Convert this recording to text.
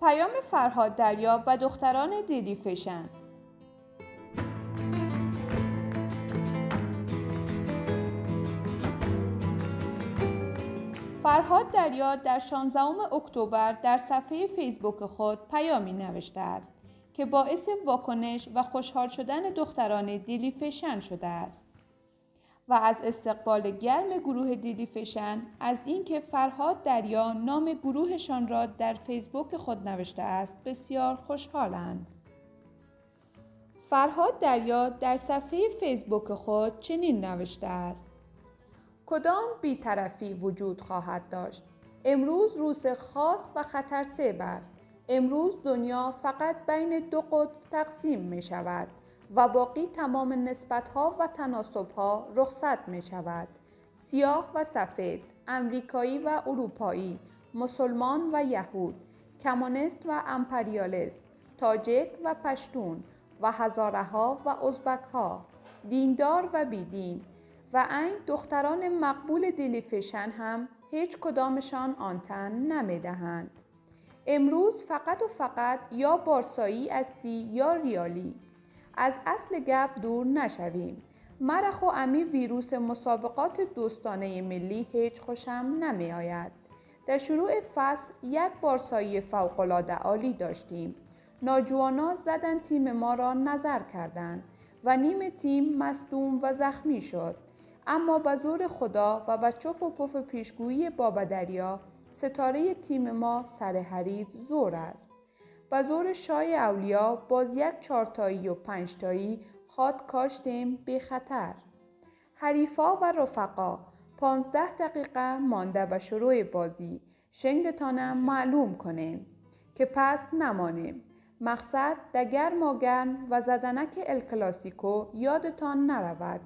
پیام فرهاد دریا و دختران دیلی فشن فرهاد دریا در 16 اکتبر در صفحه فیسبوک خود پیامی نوشته است که باعث واکنش و خوشحال شدن دختران دیلی فشن شده است. و از استقبال گرم گروه دیدی فشن از اینکه فرهاد دریا نام گروهشان را در فیسبوک خود نوشته است بسیار خوشحالند. فرهاد دریا در صفحه فیسبوک خود چنین نوشته است. کدام بیطرفی وجود خواهد داشت؟ امروز روز خاص و خطر سیب است. امروز دنیا فقط بین دو قطب تقسیم می شود و باقی تمام نسبت ها و تناسب ها رخصت می شود. سیاه و سفید، امریکایی و اروپایی، مسلمان و یهود، کمونیست و امپریالیست، تاجک و پشتون و هزاره ها و ازبک ها، دیندار و بیدین و این دختران مقبول دیلیفشن هم هیچ کدامشان آنتن نمی دهند. امروز فقط و فقط یا بارسایی استی یا ریالی از اصل گپ دور نشویم مرخ و امی ویروس مسابقات دوستانه ملی هیچ خوشم نمی آید. در شروع فصل یک بارسایی فوقالعاده عالی داشتیم. ناجوانا زدن تیم ما را نظر کردند و نیم تیم مصدوم و زخمی شد. اما به زور خدا و به چف و پف پیشگویی بابا دریا ستاره تیم ما سر حریف زور است. و زور شای اولیا باز یک چارتایی و پنجتایی خواد کاشتیم به خطر. حریفا و رفقا پانزده دقیقه مانده به شروع بازی شنگتانم معلوم کنین که پس نمانیم. مقصد دگر ماگرم و زدنک الکلاسیکو یادتان نرود.